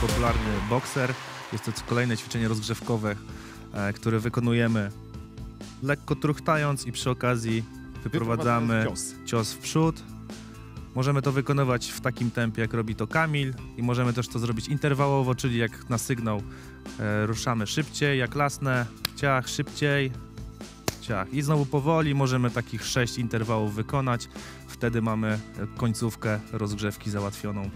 popularny bokser. Jest to kolejne ćwiczenie rozgrzewkowe, e, które wykonujemy lekko truchtając i przy okazji wyprowadzamy cios. cios w przód. Możemy to wykonywać w takim tempie, jak robi to Kamil i możemy też to zrobić interwałowo, czyli jak na sygnał e, ruszamy szybciej, jak lasne, ciach, szybciej, ciach. I znowu powoli możemy takich sześć interwałów wykonać. Wtedy mamy końcówkę rozgrzewki załatwioną.